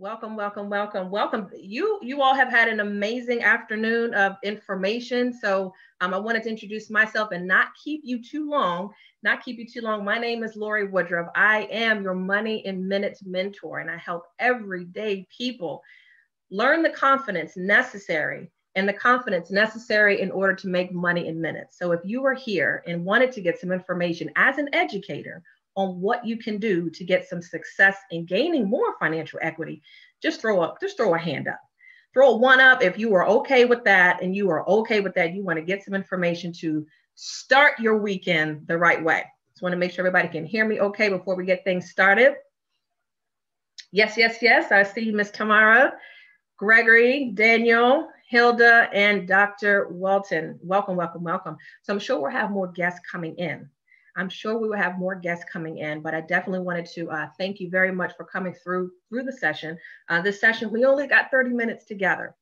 Welcome, welcome, welcome, welcome. You you all have had an amazing afternoon of information. So um, I wanted to introduce myself and not keep you too long. Not keep you too long. My name is Lorie Woodruff. I am your Money in Minutes mentor, and I help everyday people learn the confidence necessary and the confidence necessary in order to make money in minutes. So if you are here and wanted to get some information as an educator on what you can do to get some success in gaining more financial equity, just throw up, just throw a hand up. Throw a one up if you are okay with that and you are okay with that. You want to get some information to start your weekend the right way. Just want to make sure everybody can hear me okay before we get things started. Yes, yes, yes. I see Miss Tamara, Gregory, Daniel, Hilda, and Dr. Walton. Welcome, welcome, welcome. So I'm sure we'll have more guests coming in. I'm sure we will have more guests coming in, but I definitely wanted to uh, thank you very much for coming through through the session. Uh, this session, we only got 30 minutes together,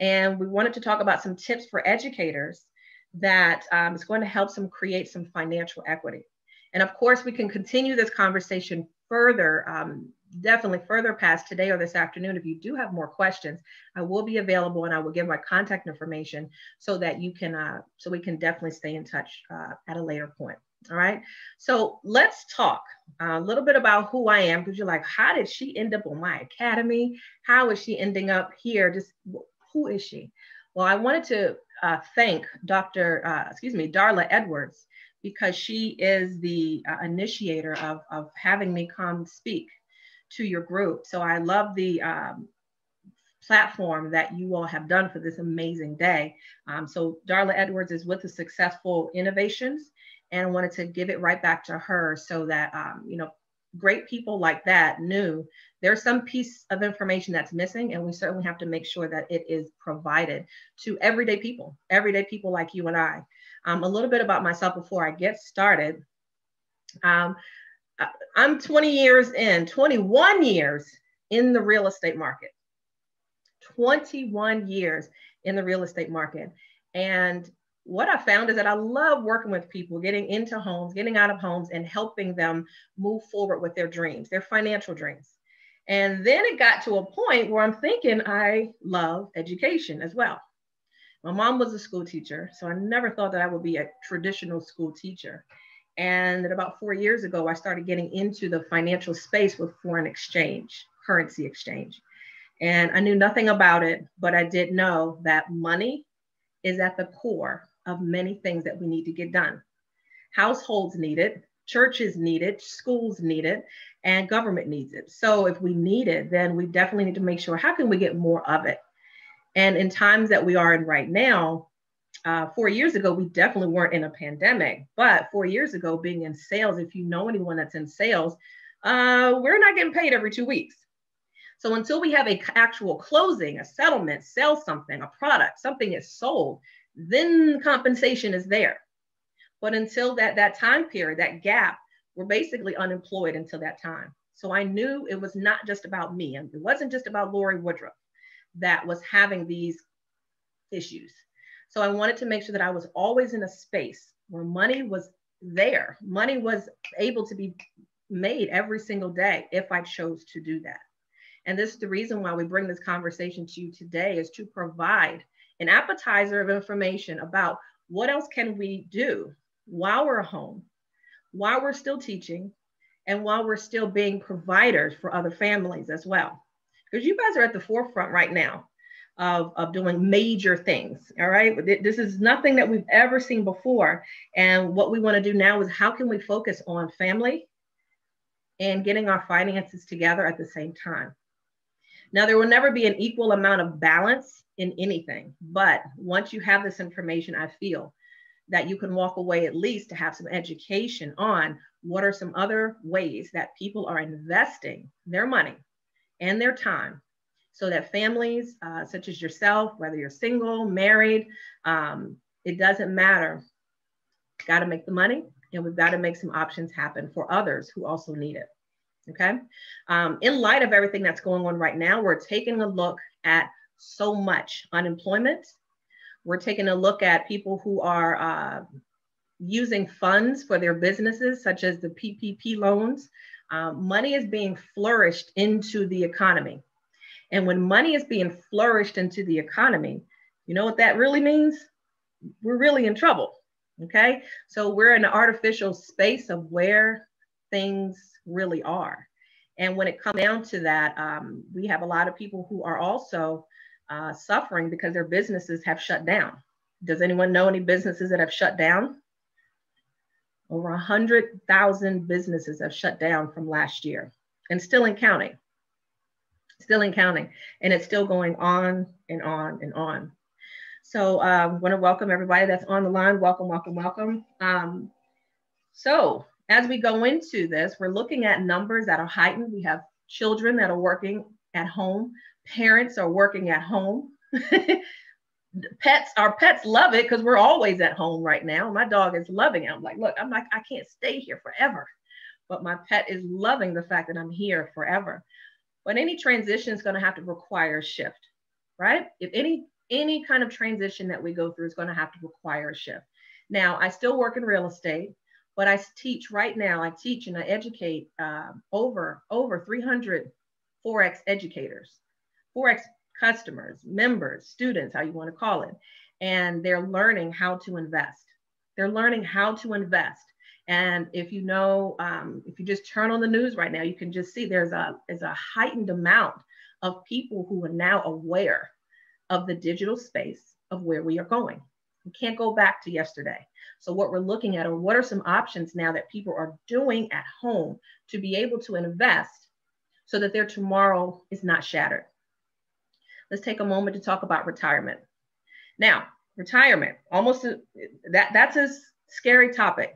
and we wanted to talk about some tips for educators that um, is going to help them create some financial equity. And of course, we can continue this conversation further, um, definitely further past today or this afternoon. If you do have more questions, I will be available and I will give my contact information so that you can, uh, so we can definitely stay in touch uh, at a later point. All right. So let's talk a little bit about who I am because you're like, how did she end up on my academy? How is she ending up here? Just who is she? Well, I wanted to uh, thank Dr. Uh, excuse me, Darla Edwards because she is the uh, initiator of, of having me come speak to your group. So I love the um, platform that you all have done for this amazing day. Um, so Darla Edwards is with the Successful Innovations and wanted to give it right back to her so that um, you know great people like that knew there's some piece of information that's missing and we certainly have to make sure that it is provided to everyday people everyday people like you and i. Um, a little bit about myself before i get started. Um, i'm 20 years in 21 years in the real estate market. 21 years in the real estate market. And what I found is that I love working with people, getting into homes, getting out of homes, and helping them move forward with their dreams, their financial dreams. And then it got to a point where I'm thinking I love education as well. My mom was a school teacher, so I never thought that I would be a traditional school teacher. And about four years ago, I started getting into the financial space with foreign exchange, currency exchange. And I knew nothing about it, but I did know that money is at the core of many things that we need to get done. Households need it, churches need it, schools need it, and government needs it. So if we need it, then we definitely need to make sure how can we get more of it? And in times that we are in right now, uh, four years ago, we definitely weren't in a pandemic. But four years ago, being in sales, if you know anyone that's in sales, uh, we're not getting paid every two weeks. So until we have a actual closing, a settlement, sell something, a product, something is sold, then compensation is there. But until that, that time period, that gap, we're basically unemployed until that time. So I knew it was not just about me. And it wasn't just about Lorie Woodruff that was having these issues. So I wanted to make sure that I was always in a space where money was there. Money was able to be made every single day if I chose to do that. And this is the reason why we bring this conversation to you today is to provide an appetizer of information about what else can we do while we're home, while we're still teaching, and while we're still being providers for other families as well. Because you guys are at the forefront right now of, of doing major things. All right. This is nothing that we've ever seen before. And what we want to do now is how can we focus on family and getting our finances together at the same time? Now, there will never be an equal amount of balance in anything, but once you have this information, I feel that you can walk away at least to have some education on what are some other ways that people are investing their money and their time so that families uh, such as yourself, whether you're single, married, um, it doesn't matter. Got to make the money and we've got to make some options happen for others who also need it. Okay. Um, in light of everything that's going on right now, we're taking a look at so much unemployment. We're taking a look at people who are uh, using funds for their businesses, such as the PPP loans. Um, money is being flourished into the economy. And when money is being flourished into the economy, you know what that really means? We're really in trouble. Okay. So we're in an artificial space of where things really are. And when it comes down to that, um, we have a lot of people who are also uh, suffering because their businesses have shut down. Does anyone know any businesses that have shut down? Over 100,000 businesses have shut down from last year and still in counting. Still in counting. And it's still going on and on and on. So I um, want to welcome everybody that's on the line. Welcome, welcome, welcome. Um, so as we go into this, we're looking at numbers that are heightened. We have children that are working at home. Parents are working at home. pets, our pets love it because we're always at home right now. My dog is loving it. I'm like, look, I'm like, I can't stay here forever. But my pet is loving the fact that I'm here forever. But any transition is going to have to require a shift, right? If any any kind of transition that we go through is going to have to require a shift. Now, I still work in real estate, but I teach right now. I teach and I educate uh, over over 300 forex educators, forex customers, members, students, how you want to call it, and they're learning how to invest. They're learning how to invest. And if you know, um, if you just turn on the news right now, you can just see there's a there's a heightened amount of people who are now aware of the digital space of where we are going. We can't go back to yesterday. So what we're looking at are what are some options now that people are doing at home to be able to invest so that their tomorrow is not shattered. Let's take a moment to talk about retirement. Now, retirement, almost that that's a scary topic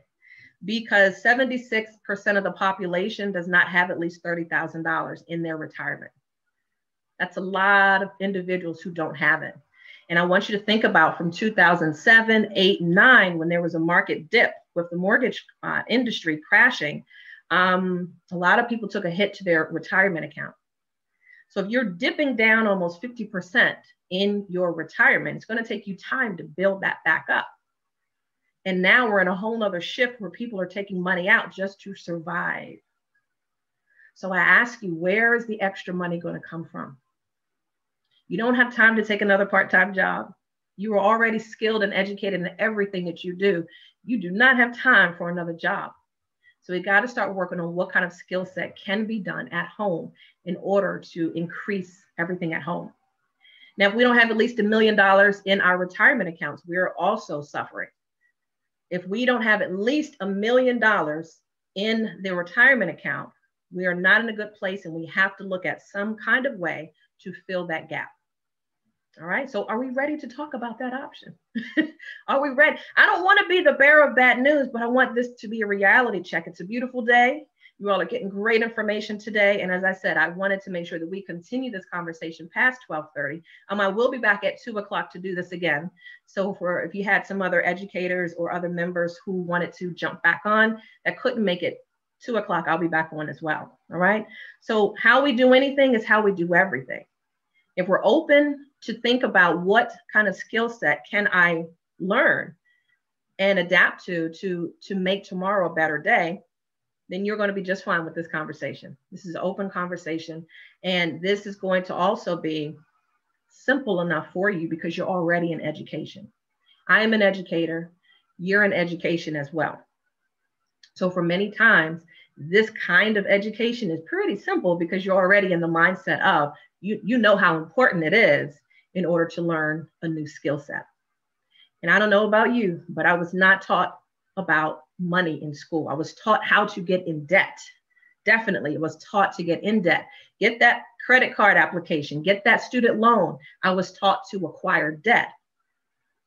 because 76% of the population does not have at least $30,000 in their retirement. That's a lot of individuals who don't have it. And I want you to think about from 2007, 8, 9, when there was a market dip with the mortgage uh, industry crashing, um, a lot of people took a hit to their retirement account. So if you're dipping down almost 50% in your retirement, it's going to take you time to build that back up. And now we're in a whole nother shift where people are taking money out just to survive. So I ask you, where is the extra money going to come from? You don't have time to take another part time job. You are already skilled and educated in everything that you do. You do not have time for another job. So we got to start working on what kind of skill set can be done at home in order to increase everything at home. Now, if we don't have at least a million dollars in our retirement accounts, we're also suffering. If we don't have at least a million dollars in the retirement account, we are not in a good place and we have to look at some kind of way to fill that gap. All right. So are we ready to talk about that option? are we ready? I don't want to be the bearer of bad news, but I want this to be a reality check. It's a beautiful day. You all are getting great information today. And as I said, I wanted to make sure that we continue this conversation past 1230. Um, I will be back at two o'clock to do this again. So for if you had some other educators or other members who wanted to jump back on that couldn't make it two o'clock, I'll be back on as well. All right. So how we do anything is how we do everything. If we're open to think about what kind of skill set can I learn and adapt to to to make tomorrow a better day, then you're going to be just fine with this conversation. This is open conversation and this is going to also be simple enough for you because you're already in education. I am an educator, you're in education as well. So for many times, this kind of education is pretty simple because you're already in the mindset of you, you know how important it is in order to learn a new skill set. And I don't know about you, but I was not taught about money in school. I was taught how to get in debt. Definitely, it was taught to get in debt. Get that credit card application, get that student loan. I was taught to acquire debt,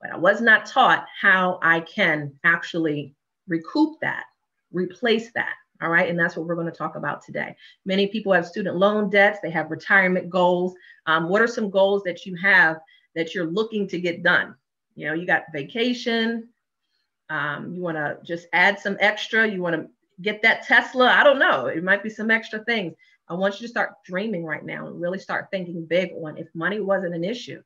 but I was not taught how I can actually recoup that, replace that. All right. And that's what we're going to talk about today. Many people have student loan debts, they have retirement goals. Um, what are some goals that you have that you're looking to get done? You know, you got vacation, um, you want to just add some extra, you want to get that Tesla. I don't know. It might be some extra things. I want you to start dreaming right now and really start thinking big on if money wasn't an issue.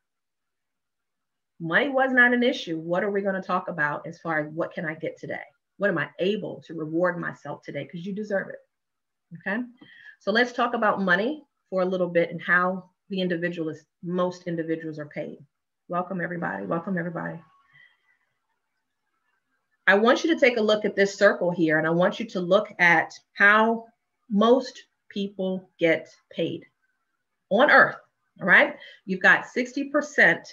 Money was not an issue. What are we going to talk about as far as what can I get today? What am I able to reward myself today? Because you deserve it. Okay. So let's talk about money for a little bit and how the individualist, most individuals are paid. Welcome everybody, welcome everybody. I want you to take a look at this circle here and I want you to look at how most people get paid on earth, all right? You've got 60%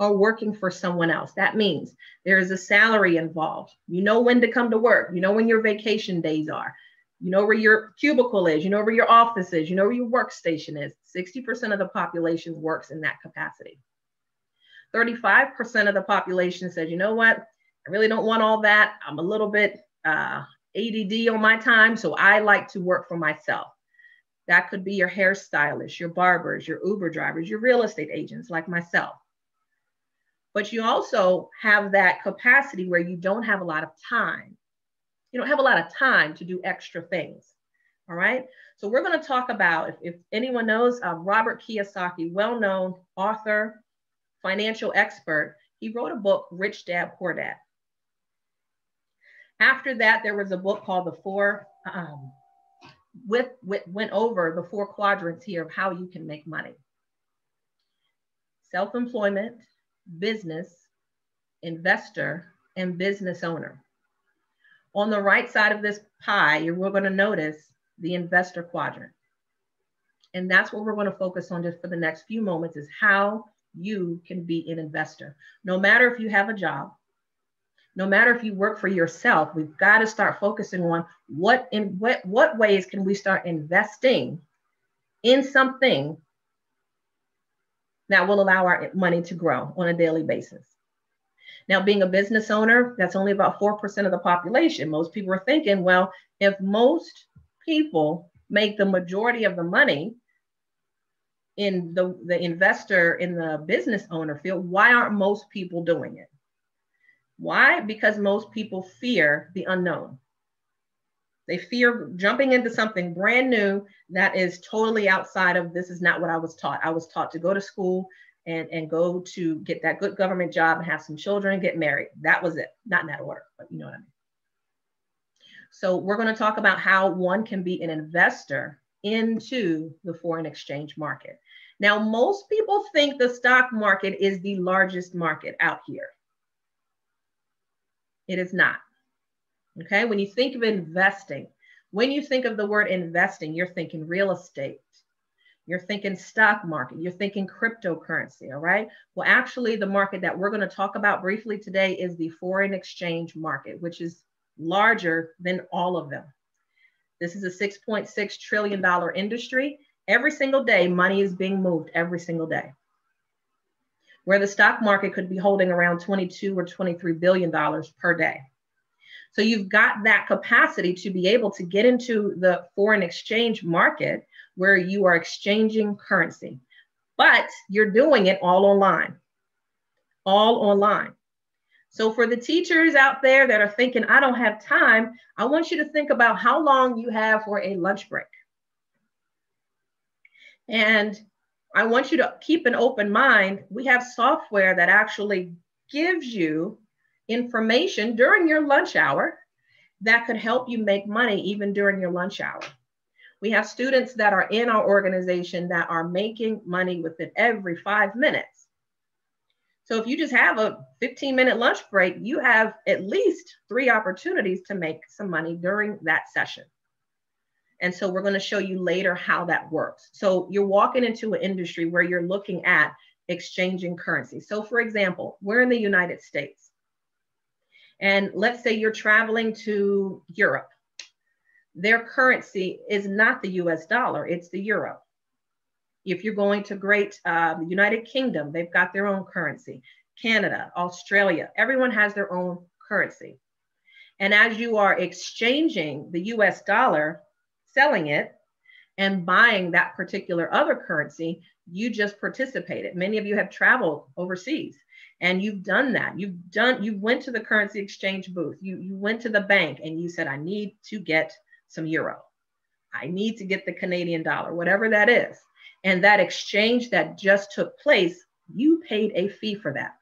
are working for someone else. That means there is a salary involved. You know when to come to work. You know when your vacation days are. You know where your cubicle is. You know where your office is. You know where your workstation is. 60% of the population works in that capacity. 35% of the population says, you know what? I really don't want all that. I'm a little bit uh, ADD on my time, so I like to work for myself. That could be your hairstylist, your barbers, your Uber drivers, your real estate agents like myself. But you also have that capacity where you don't have a lot of time. You don't have a lot of time to do extra things. All right. So we're going to talk about, if, if anyone knows, uh, Robert Kiyosaki, well known author, financial expert, he wrote a book, Rich Dad, Poor Dad. After that, there was a book called The Four, um, with, with, went over the four quadrants here of how you can make money. Self-employment, business, investor, and business owner. On the right side of this pie, you're going to notice the investor quadrant. And that's what we're going to focus on just for the next few moments is how you can be an investor. No matter if you have a job, no matter if you work for yourself, we've got to start focusing on what in what what ways can we start investing in something that will allow our money to grow on a daily basis. Now, being a business owner, that's only about 4% of the population. Most people are thinking, well, if most people make the majority of the money in the, the investor in the business owner field, why aren't most people doing it? Why? Because most people fear the unknown. They fear jumping into something brand new that is totally outside of this is not what I was taught. I was taught to go to school and, and go to get that good government job and have some children get married. That was it. Not in that order, but you know what I mean. So we're going to talk about how one can be an investor into the foreign exchange market. Now, most people think the stock market is the largest market out here. It is not. Okay, when you think of investing, when you think of the word investing, you're thinking real estate, you're thinking stock market, you're thinking cryptocurrency, all right? Well, actually, the market that we're going to talk about briefly today is the foreign exchange market, which is larger than all of them. This is a $6.6 trillion industry. Every single day, money is being moved every single day. Where the stock market could be holding around 22 or 23 billion dollars per day. So you've got that capacity to be able to get into the foreign exchange market where you are exchanging currency, but you're doing it all online, all online. So for the teachers out there that are thinking, I don't have time, I want you to think about how long you have for a lunch break. And I want you to keep an open mind. We have software that actually gives you information during your lunch hour that could help you make money even during your lunch hour. We have students that are in our organization that are making money within every five minutes. So if you just have a 15 minute lunch break, you have at least three opportunities to make some money during that session. And so we're going to show you later how that works. So you're walking into an industry where you're looking at exchanging currency. So for example, we're in the United States. And let's say you're traveling to Europe their currency is not the US dollar, it's the euro. If you're going to great uh, United Kingdom, they've got their own currency. Canada, Australia, everyone has their own currency. And as you are exchanging the US dollar, selling it, and buying that particular other currency, you just participated. Many of you have traveled overseas and you've done that. You've done, you went to the currency exchange booth, you, you went to the bank and you said, I need to get some euro. I need to get the Canadian dollar, whatever that is. And that exchange that just took place, you paid a fee for that.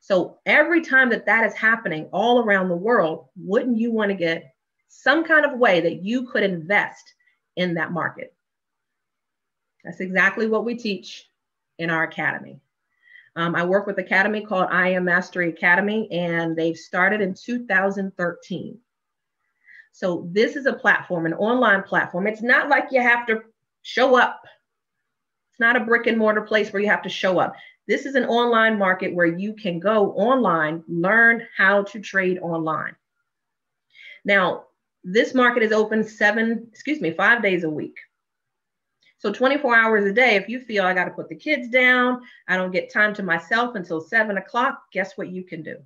So every time that that is happening all around the world, wouldn't you want to get some kind of way that you could invest in that market? That's exactly what we teach in our academy. Um, I work with academy called IM Mastery Academy, and they've started in 2013. So this is a platform, an online platform. It's not like you have to show up. It's not a brick and mortar place where you have to show up. This is an online market where you can go online, learn how to trade online. Now, this market is open seven, excuse me, five days a week. So 24 hours a day, if you feel I got to put the kids down, I don't get time to myself until seven o'clock, guess what you can do?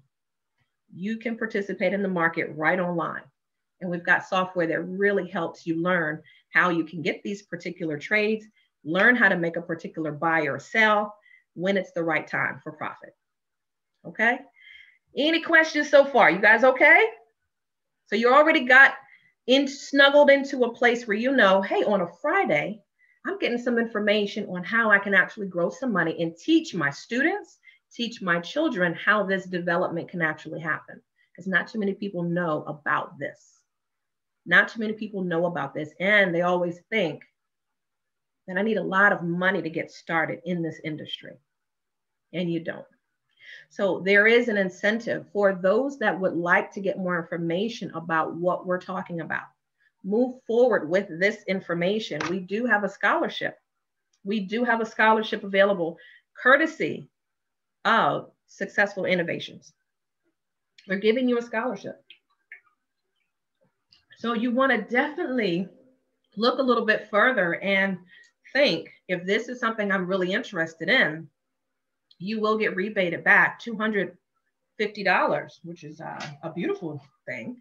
You can participate in the market right online. And we've got software that really helps you learn how you can get these particular trades, learn how to make a particular buy or sell when it's the right time for profit. Okay. Any questions so far? You guys okay? So you already got in snuggled into a place where you know, hey, on a Friday, I'm getting some information on how I can actually grow some money and teach my students, teach my children how this development can actually happen. Because not too many people know about this. Not too many people know about this. And they always think that I need a lot of money to get started in this industry. And you don't. So there is an incentive for those that would like to get more information about what we're talking about move forward with this information, we do have a scholarship. We do have a scholarship available courtesy of successful innovations. We're giving you a scholarship. So you want to definitely look a little bit further and think if this is something I'm really interested in, you will get rebated back $250, which is uh, a beautiful thing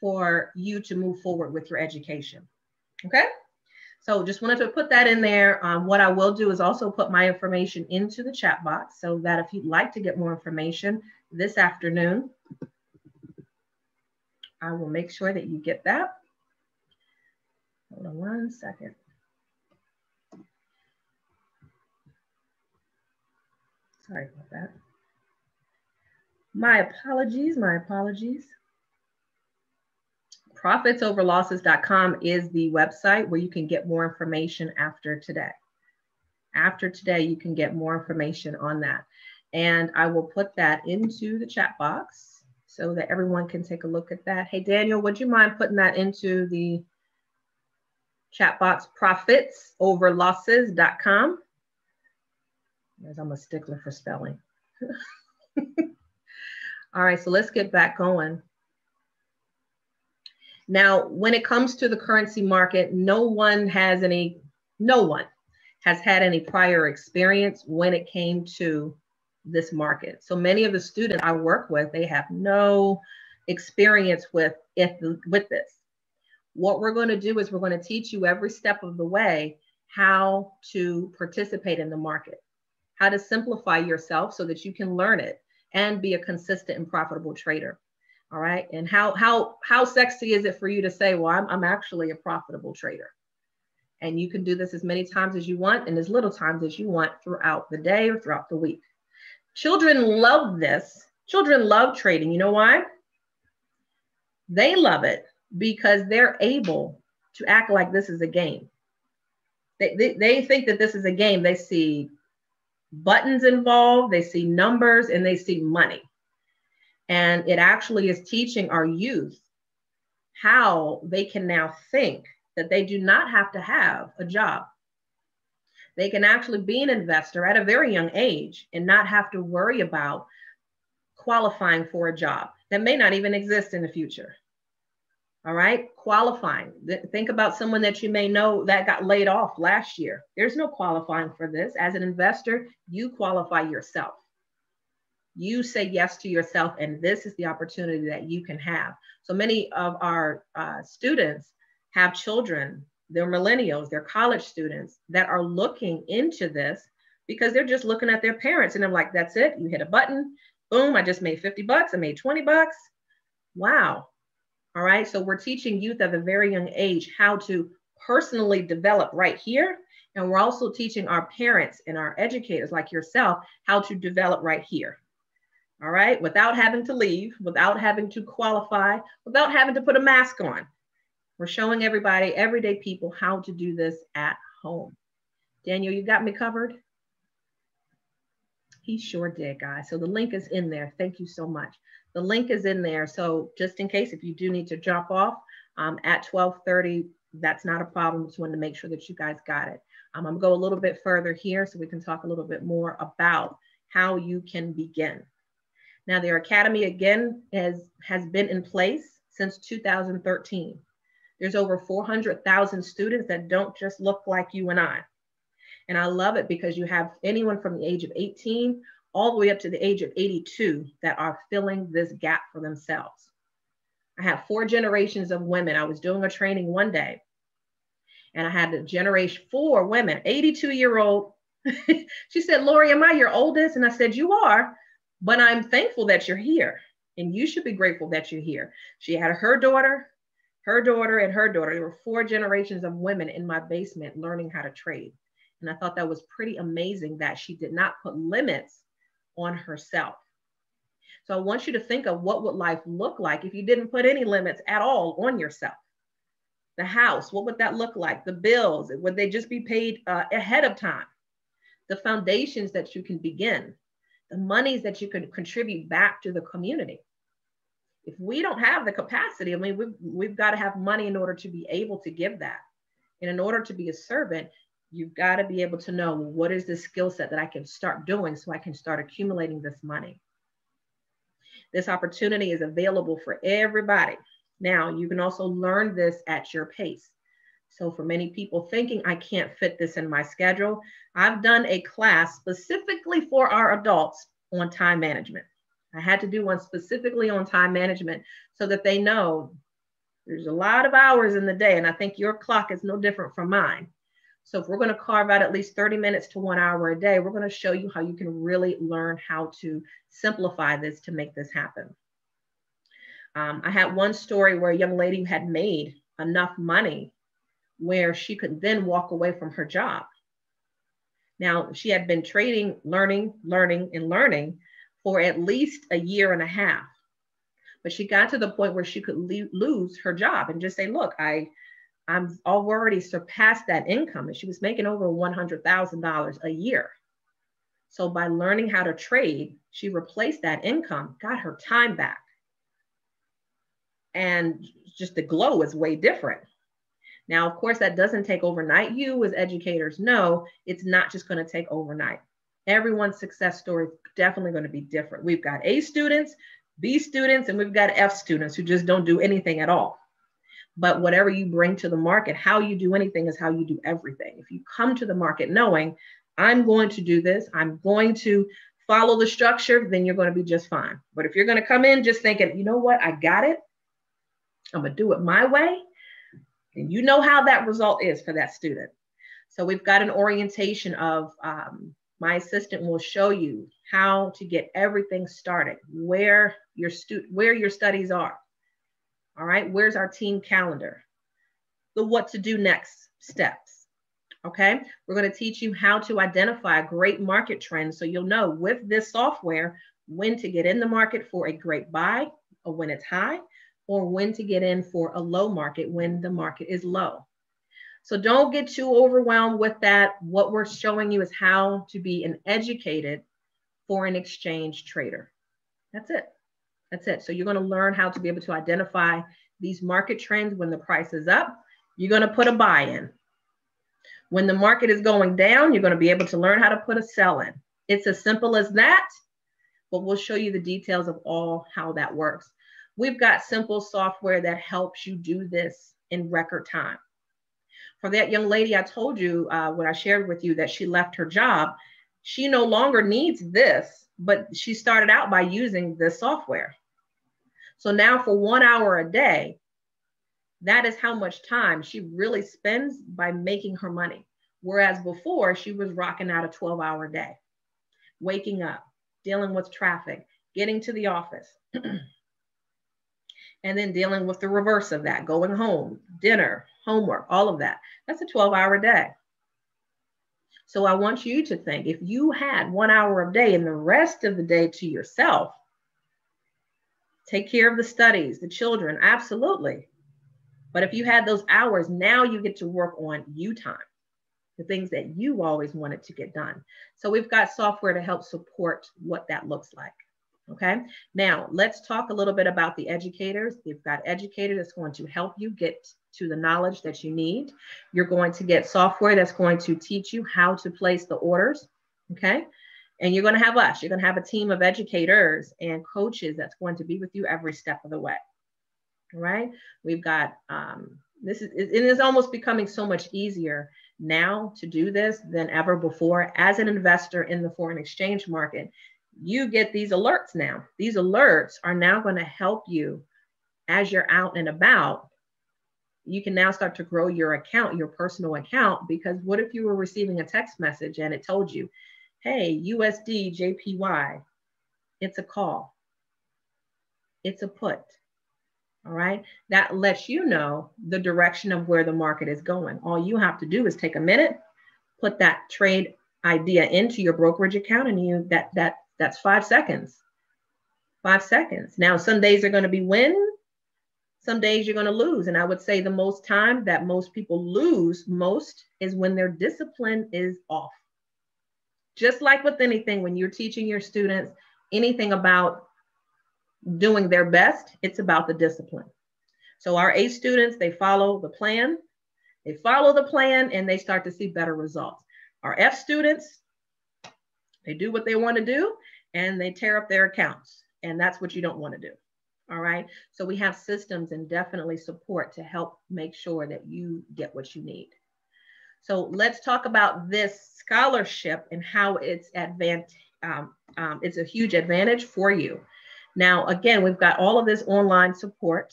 for you to move forward with your education. Okay. So just wanted to put that in there. Um, what I will do is also put my information into the chat box so that if you'd like to get more information this afternoon, I will make sure that you get that. Hold on one second. Sorry about that. My apologies, my apologies profitsoverlosses.com is the website where you can get more information after today. After today, you can get more information on that. And I will put that into the chat box so that everyone can take a look at that. Hey, Daniel, would you mind putting that into the chat box, profitsoverlosses.com? As I'm a stickler for spelling. All right, so let's get back going. Now, when it comes to the currency market, no one has any, no one has had any prior experience when it came to this market. So many of the students I work with, they have no experience with it, with this. What we're going to do is we're going to teach you every step of the way how to participate in the market, how to simplify yourself so that you can learn it and be a consistent and profitable trader. All right. And how how how sexy is it for you to say, well, I'm, I'm actually a profitable trader? And you can do this as many times as you want and as little times as you want throughout the day or throughout the week. Children love this. Children love trading. You know why? They love it because they're able to act like this is a game. They, they, they think that this is a game. They see buttons involved, they see numbers, and they see money. And it actually is teaching our youth how they can now think that they do not have to have a job. They can actually be an investor at a very young age and not have to worry about qualifying for a job that may not even exist in the future. All right, qualifying. Think about someone that you may know that got laid off last year. There's no qualifying for this. As an investor, you qualify yourself you say yes to yourself and this is the opportunity that you can have. So many of our uh, students have children they're millennials they're college students that are looking into this because they're just looking at their parents and i'm like that's it? You hit a button boom i just made 50 bucks i made 20 bucks. Wow. All right so we're teaching youth at a very young age how to personally develop right here and we're also teaching our parents and our educators like yourself how to develop right here all right, without having to leave, without having to qualify, without having to put a mask on. We're showing everybody, everyday people, how to do this at home. Daniel, you got me covered? He sure did, guys. So the link is in there. Thank you so much. The link is in there. So just in case, if you do need to drop off um, at 1230, that's not a problem. Just wanted to make sure that you guys got it. Um, I'm gonna go a little bit further here so we can talk a little bit more about how you can begin. Now their academy again has, has been in place since 2013. There's over 400,000 students that don't just look like you and I. And I love it because you have anyone from the age of 18 all the way up to the age of 82 that are filling this gap for themselves. I have four generations of women. I was doing a training one day and I had a generation four women, 82 year old. she said, Lorie, am I your oldest? And I said, You are, but I'm thankful that you're here. And you should be grateful that you're here. She had her daughter, her daughter, and her daughter. There were four generations of women in my basement learning how to trade. And I thought that was pretty amazing that she did not put limits on herself. So I want you to think of what would life look like if you didn't put any limits at all on yourself. The house, what would that look like? The bills, would they just be paid uh, ahead of time? The foundations that you can begin, the monies that you can contribute back to the community. If we don't have the capacity, I mean, we've, we've got to have money in order to be able to give that. And in order to be a servant, you've got to be able to know what is the skill set that I can start doing so I can start accumulating this money. This opportunity is available for everybody. Now, you can also learn this at your pace. So, for many people thinking, I can't fit this in my schedule, I've done a class specifically for our adults on time management. I had to do one specifically on time management so that they know there's a lot of hours in the day, and I think your clock is no different from mine. So if we're going to carve out at least 30 minutes to one hour a day, we're going to show you how you can really learn how to simplify this to make this happen. Um, I had one story where a young lady had made enough money where she could then walk away from her job. Now, she had been trading, learning, learning, and learning for at least a year and a half. But she got to the point where she could le- lose her job and just say, Look, I, I'm already surpassed that income. And she was making over $100,000 a year. So by learning how to trade, she replaced that income, got her time back. And just the glow is way different. Now, of course, that doesn't take overnight. You, as educators, know it's not just going to take overnight. Everyone's success story is definitely going to be different. We've got A students, B students, and we've got F students who just don't do anything at all. But whatever you bring to the market, how you do anything is how you do everything. If you come to the market knowing, I'm going to do this, I'm going to follow the structure, then you're going to be just fine. But if you're going to come in just thinking, you know what, I got it, I'm going to do it my way, and you know how that result is for that student. So we've got an orientation of um, my assistant will show you how to get everything started, where your stu- where your studies are. All right, where's our team calendar? The what to do next steps. Okay, we're going to teach you how to identify great market trends so you'll know with this software when to get in the market for a great buy or when it's high, or when to get in for a low market when the market is low. So don't get too overwhelmed with that. What we're showing you is how to be an educated foreign exchange trader. That's it. That's it. So you're going to learn how to be able to identify these market trends when the price is up. You're going to put a buy in. When the market is going down, you're going to be able to learn how to put a sell in. It's as simple as that, but we'll show you the details of all how that works. We've got simple software that helps you do this in record time. For that young lady, I told you uh, when I shared with you that she left her job, she no longer needs this but she started out by using this software. So now for one hour a day, that is how much time she really spends by making her money. Whereas before, she was rocking out a 12 hour day, waking up, dealing with traffic, getting to the office, and then dealing with the reverse of that, going home, dinner, homework, all of that. That's a 12 hour day. So I want you to think if you had one hour a day and the rest of the day to yourself, take care of the studies, the children, absolutely. But if you had those hours, now you get to work on you time. the things that you always wanted to get done. So we've got software to help support what that looks like. Okay, now let's talk a little bit about the educators. You've got educators that's going to help you get to the knowledge that you need. You're going to get software that's going to teach you how to place the orders. Okay, and you're going to have us. You're going to have a team of educators and coaches that's going to be with you every step of the way. All right, we've got um, this is it is almost becoming so much easier now to do this than ever before as an investor in the foreign exchange market you get these alerts now. These alerts are now going to help you as you're out and about. You can now start to grow your account, your personal account, because what if you were receiving a text message and it told you, hey, USD JPY, it's a call, it's a put. All right. That lets you know the direction of where the market is going. All you have to do is take a minute, put that trade idea into your brokerage account, and you that that that's five seconds. Five seconds. Now, some days are going to be win, some days you're going to lose. And I would say the most time that most people lose most is when their discipline is off. Just like with anything, when you're teaching your students anything about doing their best, it's about the discipline. So our A students, they follow the plan, they follow the plan, and they start to see better results. Our F students, they do what they want to do and they tear up their accounts. And that's what you don't want to do. All right. So we have systems and definitely support to help make sure that you get what you need. So let's talk about this scholarship and how it's advantage. Um, um, it's a huge advantage for you. Now, again, we've got all of this online support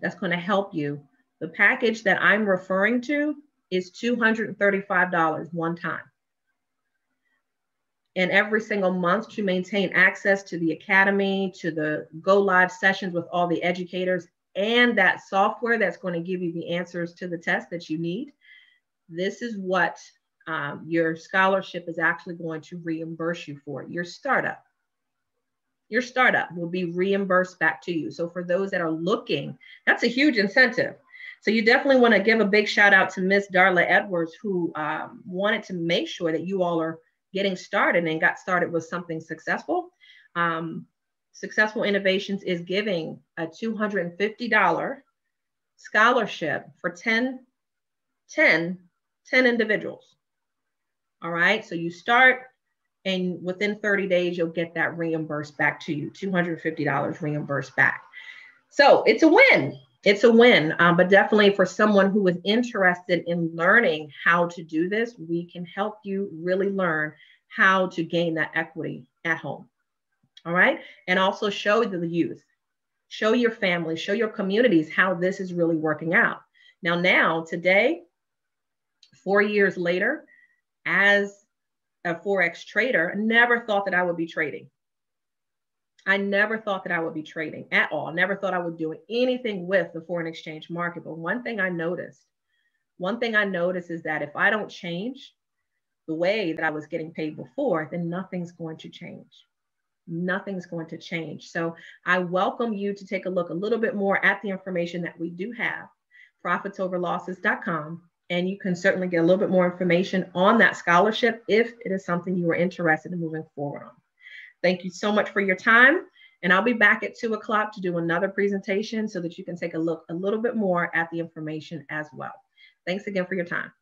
that's going to help you. The package that I'm referring to is $235 one time and every single month to maintain access to the academy, to the go live sessions with all the educators, and that software that's going to give you the answers to the test that you need. This is what um, your scholarship is actually going to reimburse you for. Your startup. Your startup will be reimbursed back to you. So for those that are looking, that's a huge incentive. So you definitely want to give a big shout out to Miss Darla Edwards, who um, wanted to make sure that you all are getting started and got started with something successful. Um, Successful Innovations is giving a $250 scholarship for 10, 10, 10 individuals. All right, so you start and within 30 days, you'll get that reimbursed back to you, $250 reimbursed back. So it's a win it's a win. Um, but definitely for someone who is interested in learning how to do this, we can help you really learn how to gain that equity at home. All right. And also show the youth, show your family, show your communities how this is really working out. Now, now, today, four years later, as a Forex trader, never thought that I would be trading. I never thought that I would be trading at all. Never thought I would do anything with the foreign exchange market. But one thing I noticed, one thing I noticed is that if I don't change the way that I was getting paid before, then nothing's going to change. Nothing's going to change. So I welcome you to take a look a little bit more at the information that we do have, profitsoverlosses.com. And you can certainly get a little bit more information on that scholarship if it is something you are interested in moving forward on. Thank you so much for your time. And I'll be back at two o'clock to do another presentation so that you can take a look a little bit more at the information as well. Thanks again for your time.